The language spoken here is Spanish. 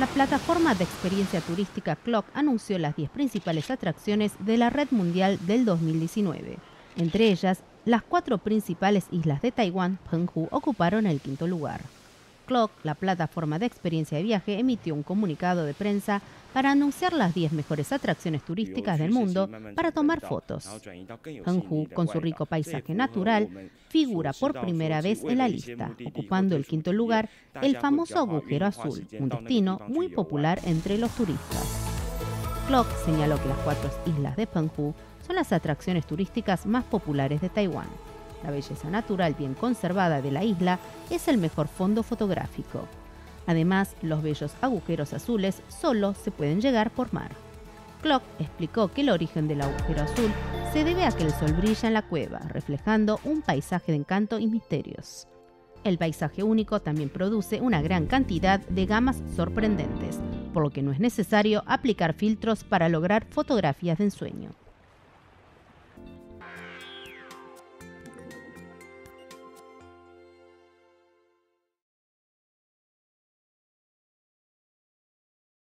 La plataforma de experiencia turística Clock anunció las 10 principales atracciones de la red mundial del 2019. Entre ellas, las cuatro principales islas de Taiwán, Penghu, ocuparon el quinto lugar. Clock, la plataforma de experiencia de viaje, emitió un comunicado de prensa para anunciar las 10 mejores atracciones turísticas del mundo para tomar fotos. Hanghu, con su rico paisaje natural, figura por primera vez en la lista, ocupando el quinto lugar el famoso agujero azul, un destino muy popular entre los turistas. Clock señaló que las cuatro islas de Penghu son las atracciones turísticas más populares de Taiwán. La belleza natural bien conservada de la isla es el mejor fondo fotográfico. Además, los bellos agujeros azules solo se pueden llegar por mar. Clock explicó que el origen del agujero azul se debe a que el sol brilla en la cueva, reflejando un paisaje de encanto y misterios. El paisaje único también produce una gran cantidad de gamas sorprendentes, por lo que no es necesario aplicar filtros para lograr fotografías de ensueño.